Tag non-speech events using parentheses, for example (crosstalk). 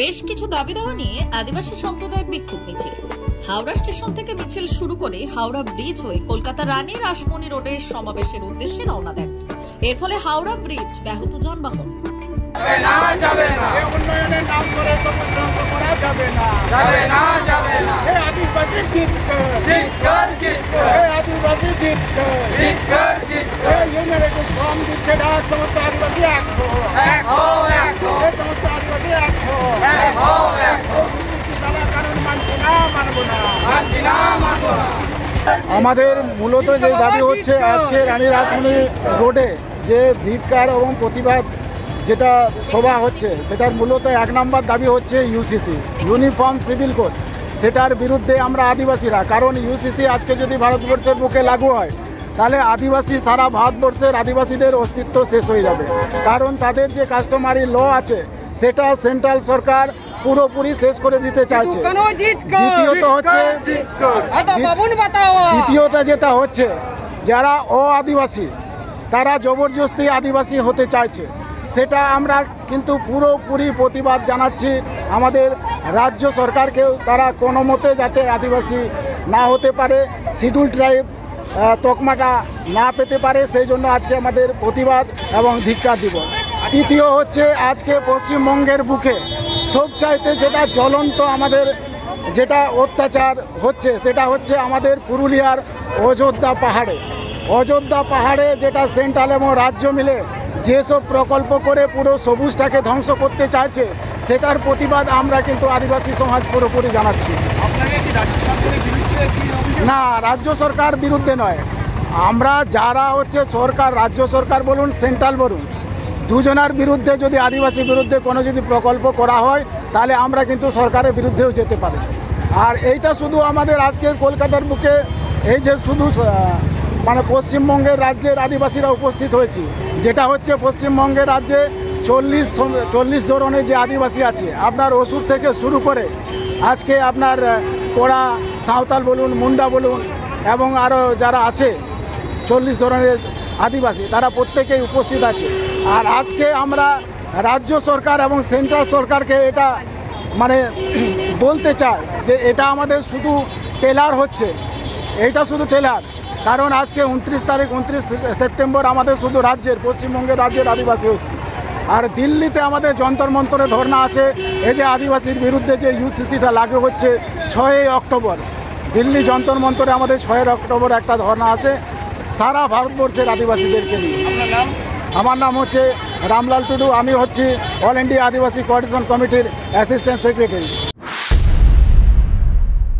বেশ কিছু দাবি দাওয়া নিয়ে আদিবাসী সম্প্রদায়ের বিক্ষোভ মিছিল। হাওড়া স্টেশন থেকে মিছিল শুরু করে হাওড়া ব্রিজ হয়ে কলকাতা রানী রাসমণি রোডের সমাবেশের উদ্দেশ্যে রওনা দেন। এর ফলে হাওড়া ব্রিজ ব্যাহত যানবাহন। যাবে আমাদের মূলত যে দাবি হচ্ছে আজকে রানী রাসমণি রোডে যে ভিক্ষার এবং প্রতিবাদ যেটা সভা হচ্ছে, সেটার মূলত এক নম্বর দাবি হচ্ছে ইউসিসি ইউনিফর্ম সিভিল কোড সেটার বিরুদ্ধে আমরা আদিবাসীরা, কারণ ইউসিসি আজকে যদি ভারতবর্ষের বুকে লাগু হয়, তাহলে আদিবাসী সারা ভারতবর্ষের আদিবাসীদের অস্তিত্ব শেষ হয়ে যাবে। কারণ তাদের যে কাস্টমারি ল আছে, সেটা সেন্ট্রাল সরকার পুরোপুরি শেষ করে দিতে চাইছে। দ্বিতীয়ত হচ্ছে দ্বিতীয়টা যেটা হচ্ছে যারা অ আদিবাসী তারা জবরদস্তি আদিবাসী হতে চাইছে। সেটা আমরা কিন্তু পুরোপুরি প্রতিবাদ জানাচ্ছি। আমাদের রাজ্য সরকারকেও তারা কোনো মতে যাতে আদিবাসী না হতে পারে শিডিউল ট্রাইব তকমাটা না পেতে পারে সেই জন্য আজকে আমাদের প্রতিবাদ এবং ধিক্ষা দিবস। তৃতীয় হচ্ছে আজকে পশ্চিমবঙ্গের বুকে সবচাইতে যেটা জ্বলন্ত আমাদের যেটা অত্যাচার হচ্ছে সেটা হচ্ছে আমাদের পুরুলিয়ার অযোধ্যা পাহাড়ে। অযোধ্যা পাহাড়ে যেটা সেন্ট্রাল এবং রাজ্য মিলে যেসব প্রকল্প করে পুরো সবুজটাকে ধ্বংস করতে চাইছে সেটার প্রতিবাদ আমরা কিন্তু আদিবাসী সমাজ পুরোপুরি জানাচ্ছি। না রাজ্য সরকার বিরুদ্ধে নয়। আমরা যারা হচ্ছে সরকার রাজ্য সরকার বলুন সেন্ট্রাল বলুন দুজনার বিরুদ্ধে যদি আদিবাসী বিরুদ্ধে কোনো যদি প্রকল্প করা হয়, তাহলে আমরা কিন্তু সরকারের বিরুদ্ধেও যেতে পারি। আর এইটা শুধু আমাদের আজকের কলকাতার বুকে এই যে শুধু মানে পশ্চিমবঙ্গের রাজ্যের আদিবাসীরা উপস্থিত হয়েছি, যেটা হচ্ছে পশ্চিমবঙ্গের রাজ্যে চল্লিশ চল্লিশ ধরনের যে আদিবাসী আছে, আপনার ওষুধ থেকে শুরু করে আজকে আপনার কোড়া সাঁওতাল বলুন, মুন্ডা বলুন, এবং আরও যারা আছে, চল্লিশ ধরনের আদিবাসী, তারা প্রত্যেকেই উপস্থিত আছে। আর আজকে আমরা রাজ্য সরকার এবং সেন্ট্রাল সরকারকে এটা মানে (clears throat) বলতে চাই যে এটা আমাদের শুধু টেলার হচ্ছে। এটা শুধু টেলার। কারণ আজকে উনত্রিশ তারিখ, উনত্রিশ সেপ্টেম্বর আমাদের শুধু রাজ্যের, পশ্চিমবঙ্গের রাজ্যের আদিবাসী হচ্ছে। আর দিল্লিতে আমাদের যন্তর মন্তরে ধর্না আছে, এই যে আদিবাসীর বিরুদ্ধে যে ইউসিসিটা লাগু হচ্ছে ছয়ই অক্টোবর। দিল্লি যন্তর মন্তরে আমাদের ছয়ের অক্টোবর একটা ধর্না আছে। সারা ভারতবর্ষের আদিবাসীদেরকে নিয়ে। আমার নাম হচ্ছে রামলাল টুডু আমি হচ্ছি অল ইন্ডিয়া আদিবাসী কোঅর্ডিনেশন কমিটির অ্যাসিস্ট্যান্ট সেক্রেটারি